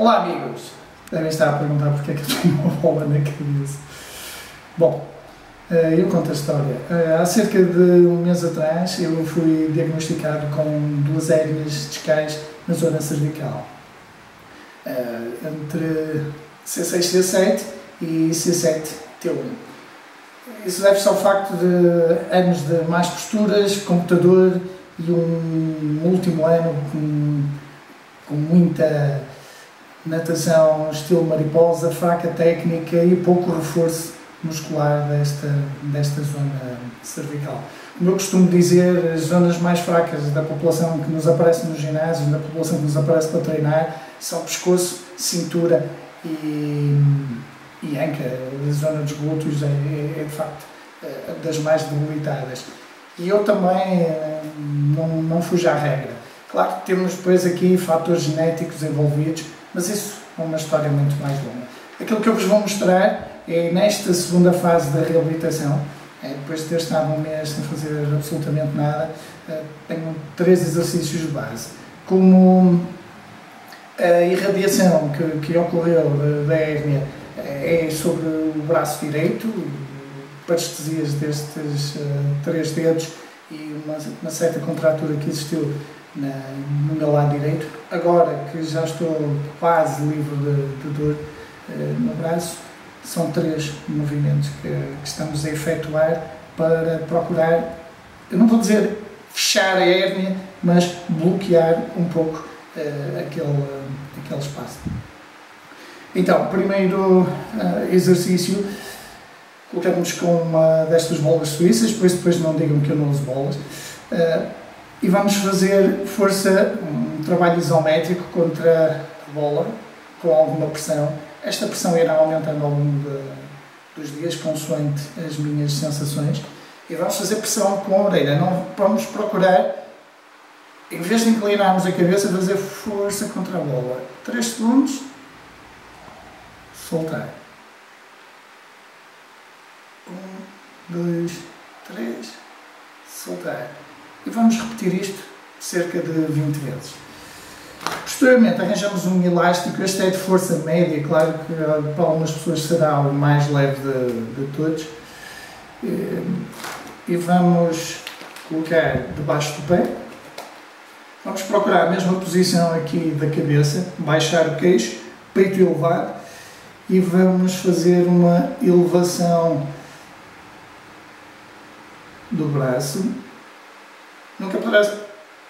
Olá amigos! Devem estar a perguntar porque é que eu tenho uma bola na cabeça. Bom, eh, eu conto a história. Eh, há cerca de um mês atrás eu fui diagnosticado com duas hérnias discais na zona cervical. Eh, entre C6-C7 e C7-T1. Isso deve-se ao facto de anos de más posturas, computador e um último ano com, com muita natação estilo mariposa, fraca técnica e pouco reforço muscular desta, desta zona cervical. Como eu costumo dizer, as zonas mais fracas da população que nos aparece nos ginásios, da população que nos aparece para treinar, são pescoço, cintura e, e anca. A zona dos glúteos é, é, é de facto eh, das mais debilitadas. E eu também eh, não, não fujo à regra. Claro que temos depois aqui fatores genéticos envolvidos, mas isso é uma história muito mais longa. Aquilo que eu vos vou mostrar é nesta segunda fase da reabilitação, é, depois de ter estado um mês sem fazer absolutamente nada, é, tenho três exercícios de base. Como a irradiação que, que ocorreu da hérnia é sobre o braço direito, parestesias destes três dedos e uma, uma certa contratura que existiu na, no meu lado direito. Agora que já estou quase livre de, de dor uh, no braço, são três movimentos que, que, estamos a efetuar para procurar, eu não vou dizer fechar a hérnia, mas bloquear um pouco uh, aquele, uh, aquele espaço. Então, primeiro exercício, colocamos com uma destas bolas suíças, depois, depois não digam que eu não uso bolas e vamos fazer força, um trabalho isométrico contra a bola, com alguma pressão. Esta pressão irá aumentando ao longo de, dos dias, consoante as minhas sensações. E vamos fazer pressão com a orelha. Não vamos procurar, em vez de inclinarmos a cabeça, fazer força contra a bola. 3 segundos, soltar. 1, 2, 3, soltar e vamos repetir isto cerca de 20 vezes. Posteriormente arranjamos um elástico, este é de força média, claro que eh, para algumas pessoas será o mais leve de, de todos. Eh, e vamos colocar debaixo do pé. Vamos procurar a mesma posição aqui da cabeça, baixar o queixo, peito elevado e vamos fazer uma elevação do braço Nunca parece.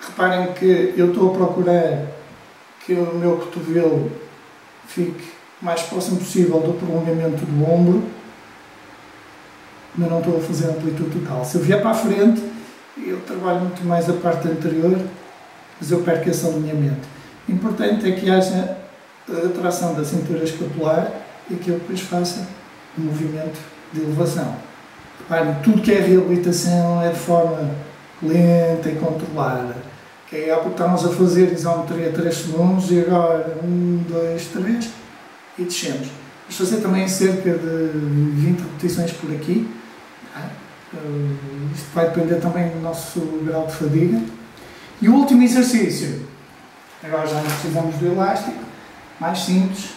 Reparem que eu estou a procurar que o meu cotovelo fique mais próximo possível do prolongamento do ombro, mas não estou a fazer amplitude total. Se eu vier para a frente, eu trabalho muito mais a parte anterior, mas eu perco esse alinhamento. O importante é que haja a tração da cintura escapular e que eu depois faça um movimento de elevação. Reparem, tudo que é reabilitação é de forma lenta e controlada. Que é pouco estávamos a fazer isometria 3 segundos e agora 1, 2, 3 e descemos. Vamos fazer também cerca de 20 repetições por aqui. Uh, isto vai depender também do nosso grau de fadiga. E o último exercício, agora já não precisamos do elástico, mais simples,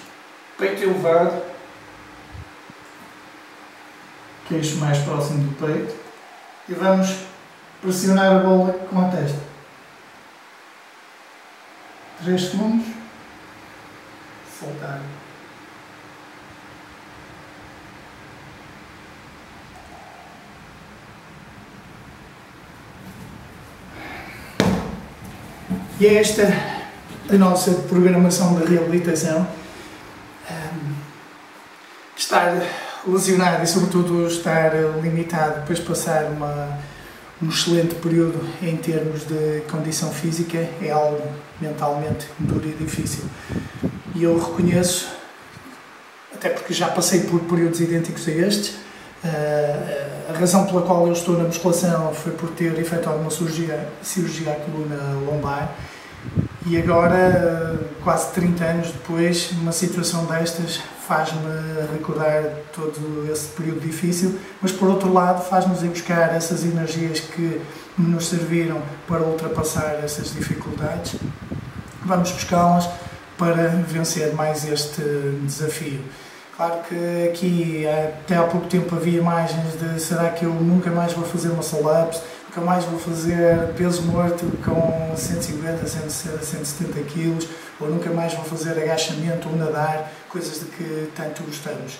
peito elevado, queixo mais próximo do peito, e vamos pressionar a bola com a testa. 3 segundos. Soltar. E é esta a nossa programação de reabilitação. Um, estar lesionado e, sobretudo, estar limitado, depois passar uma um excelente período em termos de condição física, é algo mentalmente duro e difícil. E eu reconheço, até porque já passei por períodos idênticos a estes, eh, a razão pela qual eu estou na musculação foi por ter efetuado uma cirurgia, cirurgia à coluna lombar e agora, quase 30 anos depois, uma situação destas faz-me recordar todo esse período difícil, mas por outro lado faz-nos ir buscar essas energias que nos serviram para ultrapassar essas dificuldades. Vamos buscá-las para vencer mais este desafio. Claro que aqui até há pouco tempo havia imagens de será que eu nunca mais vou fazer uma ups nunca mais vou fazer peso morto com 150, 170 quilos, ou nunca mais vou fazer agachamento ou nadar, coisas de que tanto gostamos.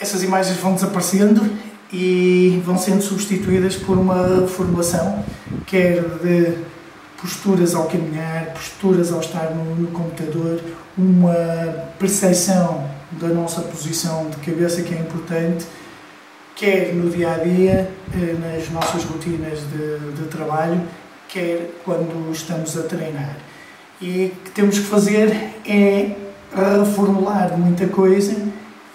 Essas imagens vão desaparecendo e vão sendo substituídas por uma formulação, quer de posturas ao caminhar, posturas ao estar no, no computador, uma percepção da nossa posição de cabeça que é importante, quer no dia a dia, eh, nas nossas rotinas de, de trabalho, quer quando estamos a treinar. E o que temos que fazer é reformular muita coisa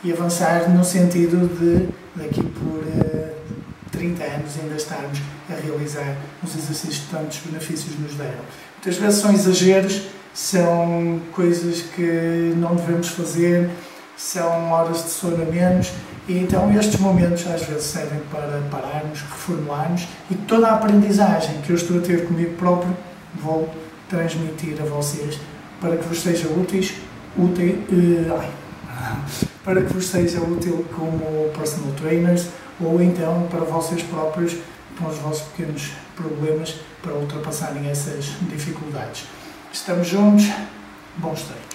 e avançar no sentido de daqui por uh, 30 anos ainda estarmos a realizar os exercícios que tantos benefícios nos deram. Muitas vezes são exageros, são coisas que não devemos fazer, são horas de sono a menos e então estes momentos às vezes servem para pararmos, reformularmos e toda a aprendizagem que eu estou a ter comigo próprio vou transmitir a vocês para que vos seja úteis, útil, uh, ai, para que vos seja útil como personal trainers ou então para vocês próprios com os vossos pequenos problemas para ultrapassarem essas dificuldades. Estamos juntos, bons treinos.